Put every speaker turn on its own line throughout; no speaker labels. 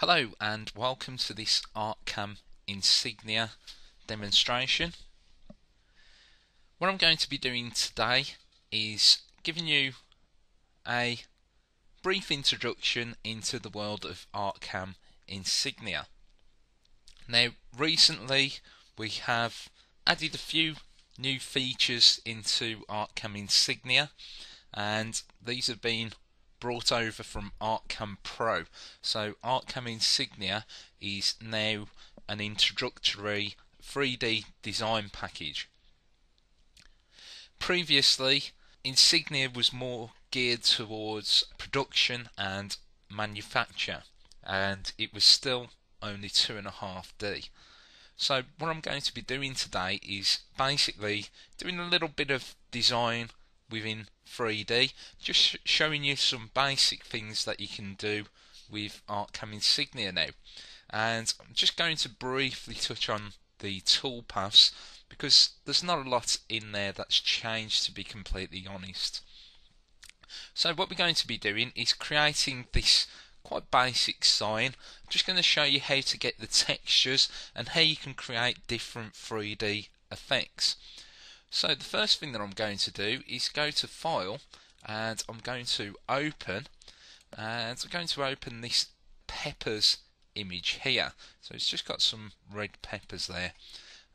Hello and welcome to this ArtCam Insignia demonstration. What I'm going to be doing today is giving you a brief introduction into the world of ArtCam Insignia. Now recently we have added a few new features into ArtCam Insignia and these have been brought over from ArtCam Pro. So ArtCam Insignia is now an introductory 3D design package. Previously, Insignia was more geared towards production and manufacture, and it was still only 2.5D. So, what I'm going to be doing today is basically doing a little bit of design within 3D. Just sh showing you some basic things that you can do with ArtCam Insignia now. And I'm just going to briefly touch on the toolpaths because there's not a lot in there that's changed to be completely honest. So what we're going to be doing is creating this quite basic sign. I'm just going to show you how to get the textures and how you can create different 3D effects. So the first thing that I'm going to do is go to File and I'm going to Open and I'm going to open this peppers image here. So it's just got some red peppers there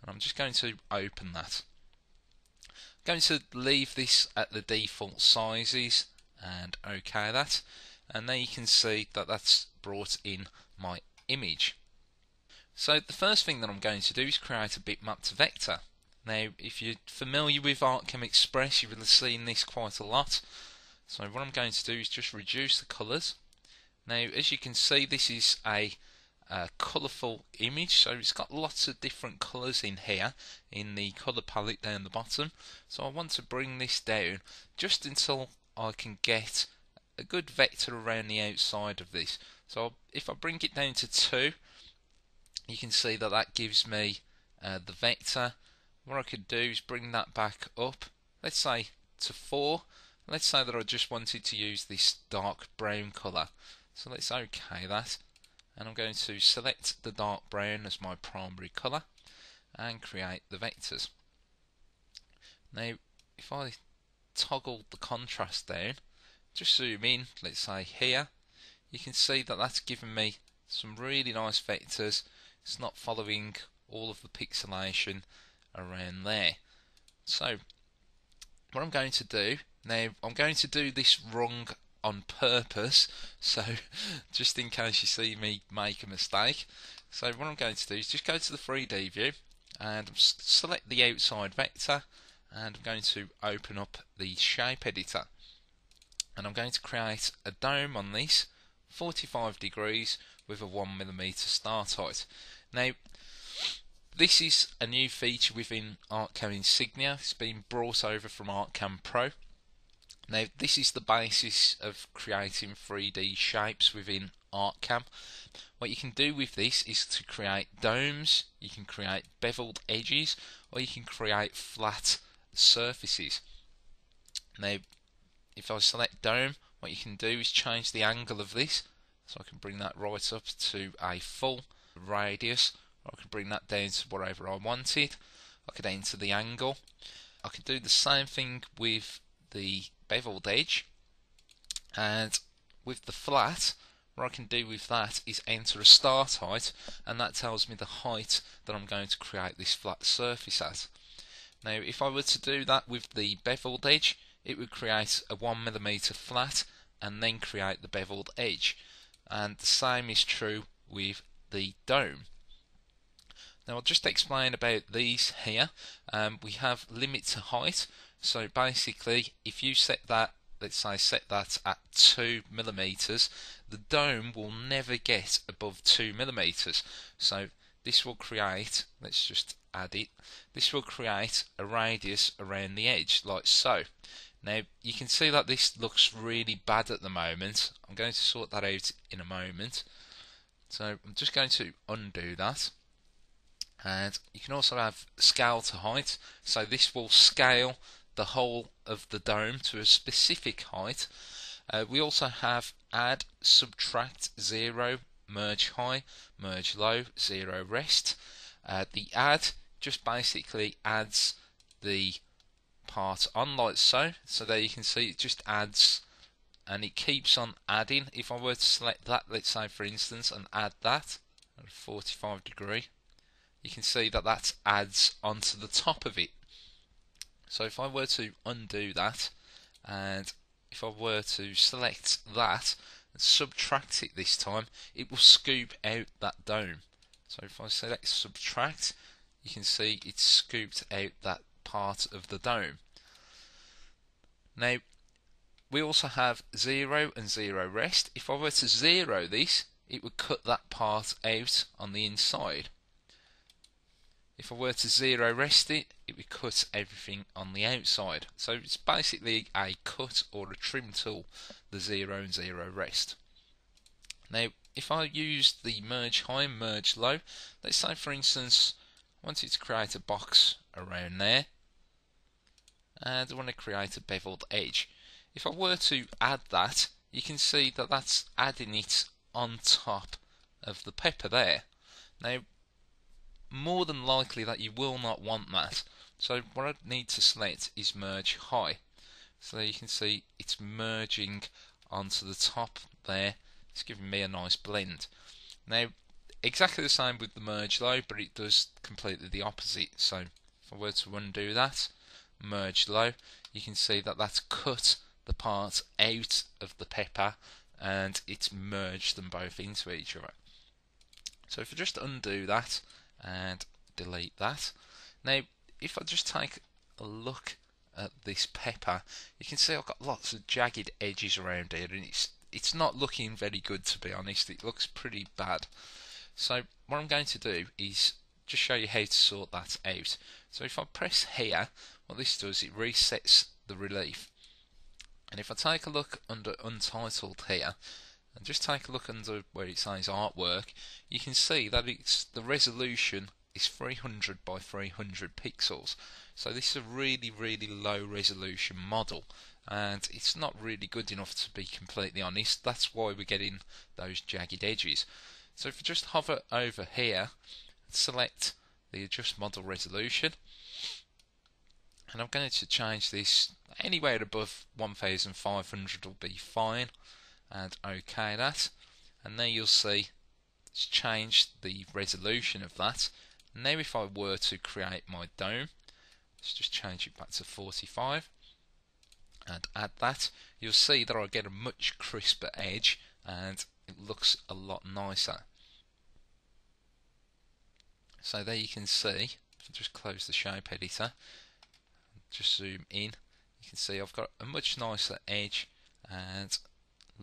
and I'm just going to open that. I'm going to leave this at the default sizes and OK that and then you can see that that's brought in my image. So the first thing that I'm going to do is create a bitmap to vector. Now, if you're familiar with ArtCam Express, you will have seen this quite a lot. So what I'm going to do is just reduce the colours. Now, as you can see, this is a, colourful image, so it's got lots of different colours in here, in the colour palette down the bottom. So I want to bring this down just until I can get a good vector around the outside of this. So if I bring it down to 2, you can see that that gives me uh, the vector what I could do is bring that back up, let's say to 4. Let's say that I just wanted to use this dark brown colour. So let's OK that. And I'm going to select the dark brown as my primary colour and create the vectors. Now, if I toggle the contrast down, just zoom in, let's say here, you can see that that's given me some really nice vectors. It's not following all of the pixelation around there. So what I'm going to do now, I'm going to do this wrong on purpose, so just in case you see me make a mistake. So what I'm going to do is just go to the 3D view and select the outside vector and I'm going to open up the shape editor and I'm going to create a dome on this 45 degrees with a 1mm start height. Now this is a new feature within ArtCam Insignia. It's been brought over from ArtCam Pro. Now, this is the basis of creating 3D shapes within ArtCam. What you can do with this is to create domes, you can create beveled edges, or you can create flat surfaces. Now, if I select dome, what you can do is change the angle of this. So I can bring that right up to a full radius I could bring that down to whatever I wanted. I could enter the angle. I could do the same thing with the beveled edge. And with the flat, what I can do with that is enter a start height, and that tells me the height that I'm going to create this flat surface at. Now, if I were to do that with the beveled edge, it would create a 1mm flat and then create the beveled edge. And the same is true with the dome. Now I'll just explain about these here. Um, we have limit to height. So basically, if you set that, let's say set that at 2 millimeters, the dome will never get above 2 millimeters. So this will create, let's just add it, this will create a radius around the edge, like so. Now you can see that this looks really bad at the moment. I'm going to sort that out in a moment. So I'm just going to undo that and you can also have scale to height so this will scale the whole of the dome to a specific height uh, we also have add subtract 0 merge high, merge low, zero rest. Uh, the add just basically adds the part on like so. So there you can see it just adds and it keeps on adding. If I were to select that, let's say for instance, and add that at 45 degree, you can see that that adds onto the top of it. So if I were to undo that, and if I were to select that and subtract it this time, it will scoop out that dome. So if I select subtract, you can see it's scooped out that part of the dome. Now, we also have 0 and 0 rest. If I were to 0 this, it would cut that part out on the inside. If I were to 0 rest it, it would cut everything on the outside. So it's basically a cut or a trim tool, the 0 and 0 rest. Now, if I use the merge high and merge low, let's say for instance, I wanted to create a box around there, and I want to create a beveled edge. If I were to add that, you can see that that's adding it on top of the pepper there. Now, more than likely that you will not want that. So what I need to select is merge high. So you can see it's merging onto the top there. It's giving me a nice blend. Now, exactly the same with the merge low, but it does completely the opposite. So if I were to undo that, merge low, you can see that that's cut the part out of the pepper and it's merged them both into each other. So if I just undo that and delete that. Now if I just take a look at this pepper, you can see I've got lots of jagged edges around here and it's it's not looking very good to be honest, it looks pretty bad. So what I'm going to do is just show you how to sort that out. So if I press here, what this does, it resets the relief. And if I take a look under Untitled here, and just take a look under where it says artwork, you can see that it's the resolution is 300 by 300 pixels. So this is a really, really low resolution model, and it's not really good enough to be completely honest. That's why we're getting those jagged edges. So if I just hover over here, and select the adjust model resolution, and I'm going to change this anywhere above 1500 will be fine and OK that. And there you'll see it's changed the resolution of that. And now if I were to create my dome let's just change it back to 45 and add that. You'll see that I get a much crisper edge and it looks a lot nicer. So there you can see just close the shape editor just zoom in you can see I've got a much nicer edge and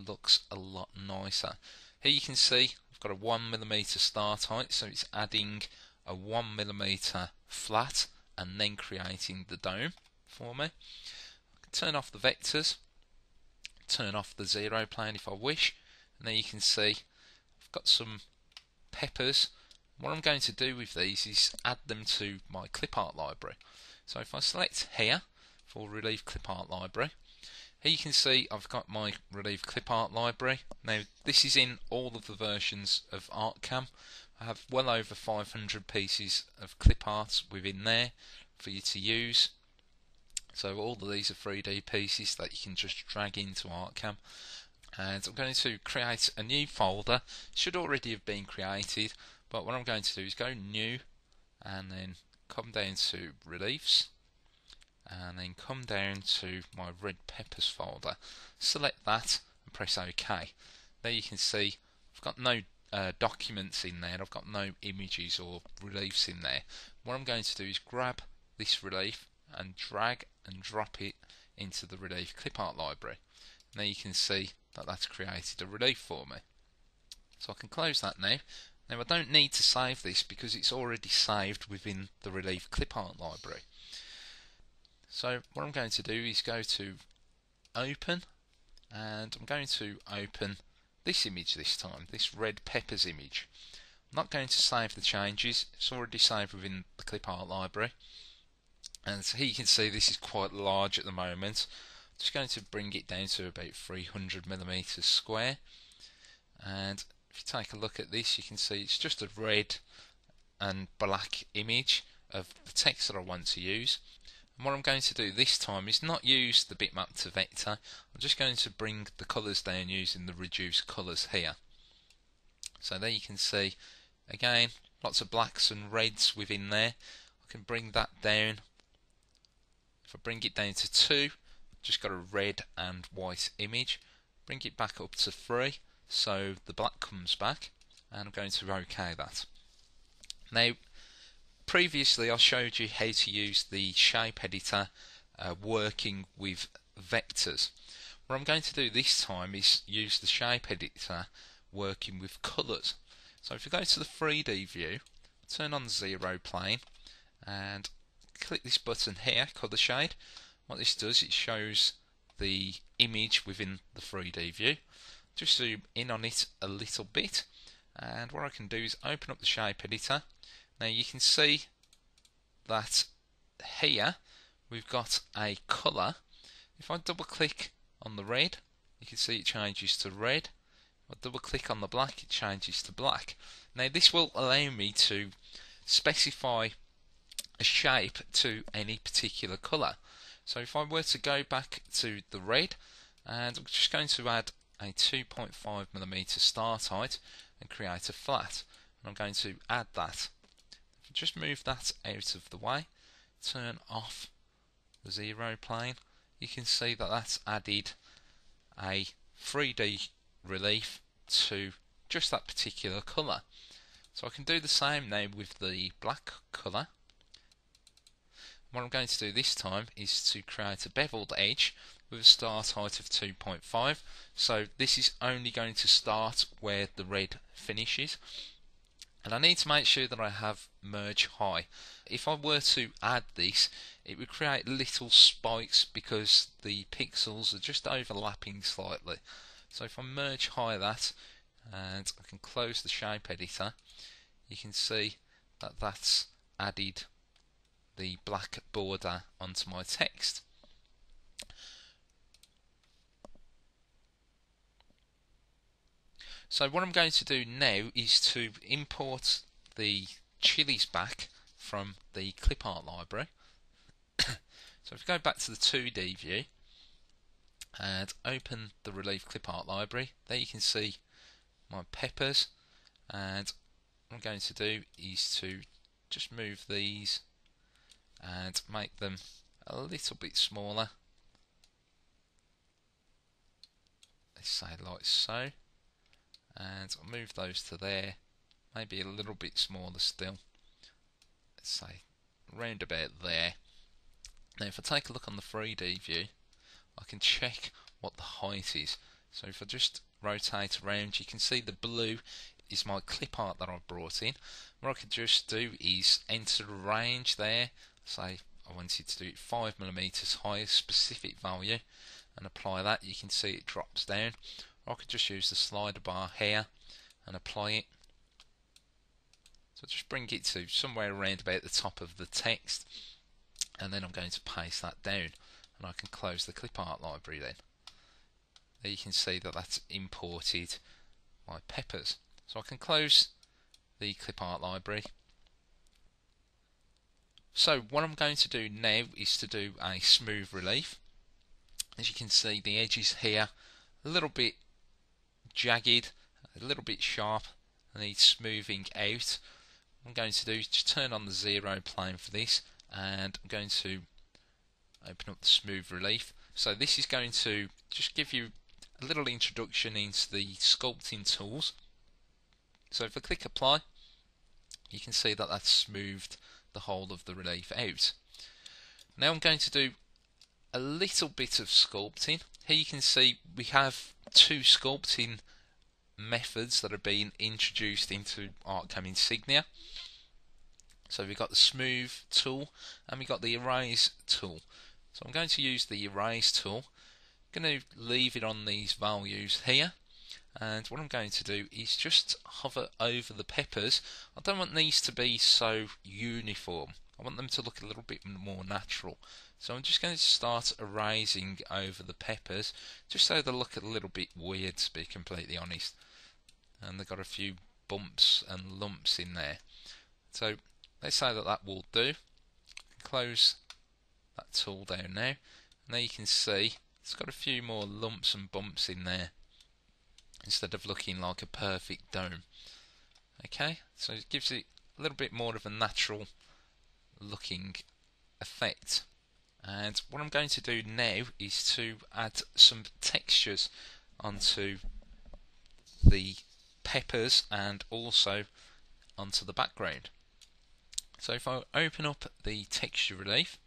looks a lot nicer. Here you can see I've got a 1mm start height so it's adding a 1mm flat and then creating the dome for me. Turn off the vectors turn off the zero plane if I wish and there you can see I've got some peppers. What I'm going to do with these is add them to my clip art library. So if I select here for Relief Clip Art Library, here you can see I've got my Relief Clip Art Library. Now this is in all of the versions of ArtCam. I have well over 500 pieces of clip art within there for you to use. So all of these are 3D pieces that you can just drag into ArtCam. And I'm going to create a new folder. Should already have been created, but what I'm going to do is go new and then come down to reliefs and then come down to my red peppers folder. Select that and press OK. There you can see I've got no uh, documents in there. I've got no images or reliefs in there. What I'm going to do is grab this relief and drag and drop it into the relief clip art library. Now you can see that that's created a relief for me. So I can close that now. Now I don't need to save this because it's already saved within the Relief Clip Art library. So what I'm going to do is go to Open and I'm going to open this image this time, this red peppers image. I'm not going to save the changes, it's already saved within the Clip Art library. And so here you can see this is quite large at the moment. I'm just going to bring it down to about 300 millimeters square and if you take a look at this you can see it's just a red and black image of the text that I want to use what I'm going to do this time is not use the bitmap to vector. I'm just going to bring the colours down using the reduce colours here. So there you can see again lots of blacks and reds within there. I can bring that down. If I bring it down to 2 just got a red and white image. Bring it back up to 3 so the black comes back and I'm going to OK that. Now previously I showed you how to use the shape editor uh, working with vectors. What I'm going to do this time is use the shape editor working with colours. So if you go to the 3D view turn on zero plane and click this button here colour shade. What this does it shows the image within the 3D view. Just zoom in on it a little bit and what I can do is open up the shape editor now you can see that here we've got a colour if I double click on the red you can see it changes to red if I double click on the black it changes to black now this will allow me to specify a shape to any particular colour so if I were to go back to the red and I'm just going to add a 2.5mm start height and create a flat. And I'm going to add that. Just move that out of the way, turn off the zero plane, you can see that that's added a 3D relief to just that particular colour. So I can do the same now with the black colour. What I'm going to do this time is to create a beveled edge with a start height of 2.5 so this is only going to start where the red finishes and I need to make sure that I have merge high. If I were to add this it would create little spikes because the pixels are just overlapping slightly. So if I merge high that and I can close the shape editor you can see that that's added the black border onto my text So what I'm going to do now is to import the chilies back from the clip art library. so if we go back to the 2D view and open the relief clip art library, there you can see my peppers and what I'm going to do is to just move these and make them a little bit smaller. Let's say like so and I'll move those to there maybe a little bit smaller still. Let's say round about there. Now if I take a look on the 3D view I can check what the height is. So if I just rotate around you can see the blue is my clip art that I've brought in. What I can just do is enter the range there. Say I wanted to do it 5mm high specific value and apply that. You can see it drops down I could just use the slider bar here and apply it. So just bring it to somewhere around about the top of the text and then I'm going to paste that down and I can close the clip art library then. There you can see that that's imported my peppers. So I can close the clip art library. So what I'm going to do now is to do a smooth relief. As you can see the edges here a little bit jagged, a little bit sharp, and needs smoothing out. What I'm going to do is just turn on the zero plane for this, and I'm going to open up the smooth relief. So this is going to just give you a little introduction into the sculpting tools. So if I click apply, you can see that that's smoothed the whole of the relief out. Now I'm going to do a little bit of sculpting. Here you can see we have two sculpting methods that are being introduced into Artcam Insignia. So we've got the smooth tool and we've got the erase tool. So I'm going to use the erase tool. I'm going to leave it on these values here. And what I'm going to do is just hover over the peppers. I don't want these to be so uniform. I want them to look a little bit more natural. So I'm just going to start erasing over the peppers, just so they look a little bit weird to be completely honest. and they've got a few bumps and lumps in there. So let's say that that will do. Close that tool down now. Now you can see it's got a few more lumps and bumps in there instead of looking like a perfect dome. Okay, so it gives it a little bit more of a natural looking effect. And what I'm going to do now is to add some textures onto the peppers and also onto the background. So if I open up the texture relief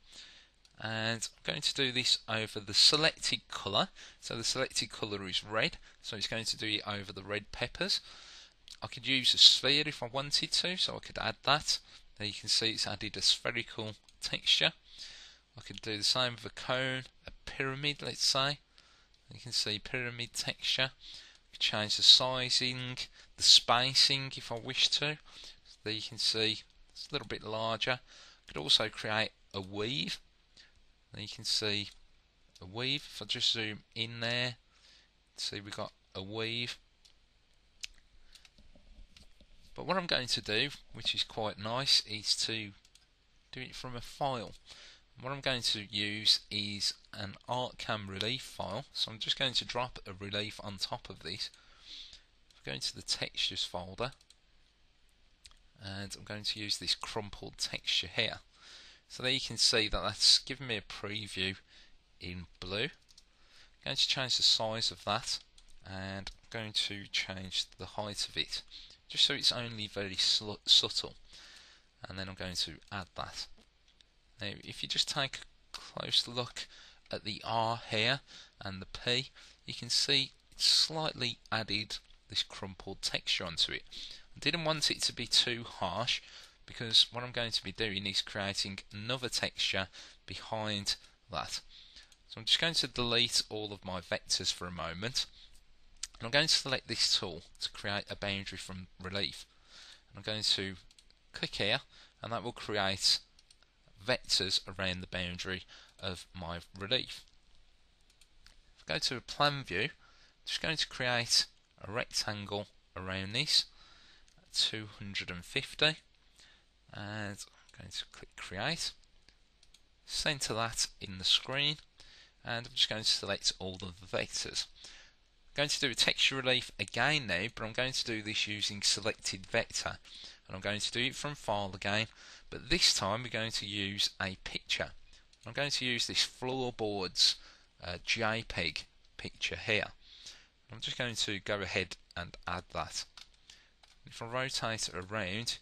and I'm going to do this over the selected colour. So the selected colour is red so it's going to do it over the red peppers. I could use a sphere if I wanted to so I could add that. There you can see it's added a spherical texture I could do the same with a cone a pyramid let's say you can see pyramid texture I could change the sizing the spacing if I wish to so there you can see it's a little bit larger I could also create a weave now you can see a weave. If I just zoom in there, see we've got a weave. But what I'm going to do, which is quite nice, is to do it from a file. What I'm going to use is an ArtCam relief file. So I'm just going to drop a relief on top of this. I'm going to the textures folder and I'm going to use this crumpled texture here. So there you can see that that's given me a preview in blue. I'm going to change the size of that and I'm going to change the height of it just so it's only very subtle and then I'm going to add that. Now if you just take a close look at the R here and the P you can see it's slightly added this crumpled texture onto it. I didn't want it to be too harsh because what I'm going to be doing is creating another texture behind that. So I'm just going to delete all of my vectors for a moment and I'm going to select this tool to create a boundary from relief. And I'm going to click here and that will create vectors around the boundary of my relief. If I go to a plan view, I'm just going to create a rectangle around this 250 and I'm going to click create center that in the screen and I'm just going to select all the vectors I'm going to do a texture relief again now but I'm going to do this using selected vector and I'm going to do it from file again but this time we're going to use a picture I'm going to use this floorboards uh, JPEG picture here I'm just going to go ahead and add that if I rotate it around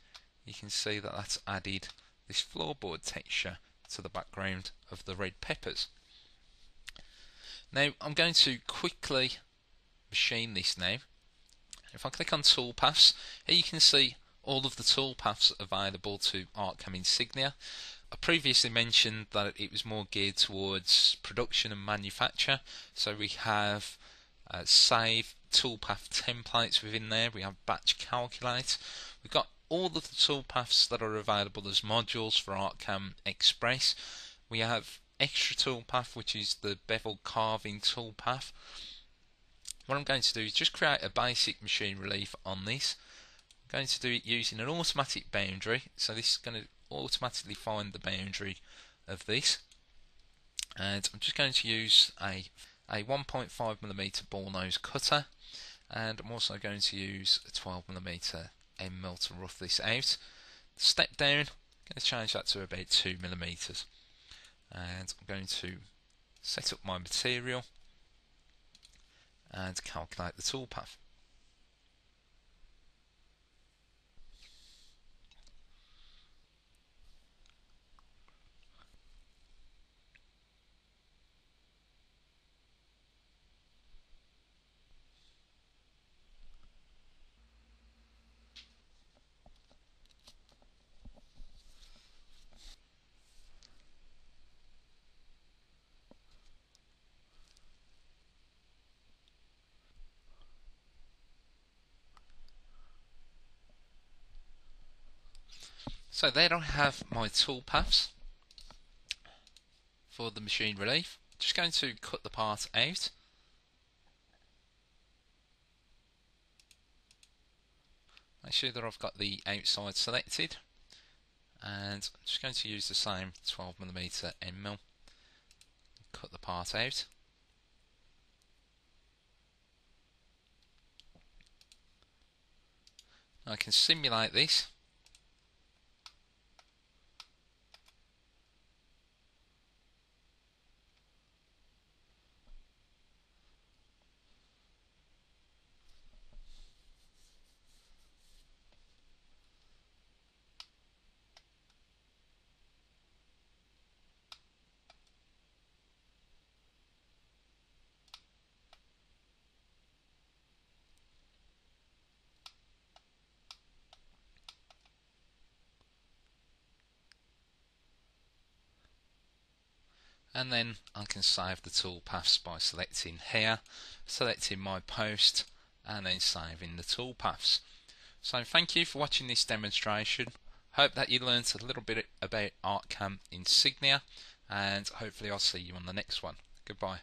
you can see that that's added this floorboard texture to the background of the red peppers. Now I'm going to quickly machine this now. If I click on toolpaths, here you can see all of the toolpaths available to ArtCam Insignia. I previously mentioned that it was more geared towards production and manufacture, so we have uh, save toolpath templates within there, we have batch calculate, we've got all of the toolpaths that are available as modules for ArtCam Express. We have extra toolpath which is the bevel carving toolpath. What I'm going to do is just create a basic machine relief on this. Going to do it using an automatic boundary so this is going to automatically find the boundary of this and I'm just going to use a a 1.5 millimeter ball nose cutter and I'm also going to use a 12 millimeter end mill to rough this out. Step down, I'm going to change that to about 2 millimeters, and I'm going to set up my material and calculate the toolpath. So there I have my toolpaths for the machine relief. Just going to cut the part out. make sure that I've got the outside selected and I'm just going to use the same 12mm end mill cut the part out I can simulate this and then I can save the toolpaths by selecting here, selecting my post and then saving the toolpaths. So thank you for watching this demonstration. Hope that you learned a little bit about ArtCam Insignia and hopefully I'll see you on the next one. Goodbye.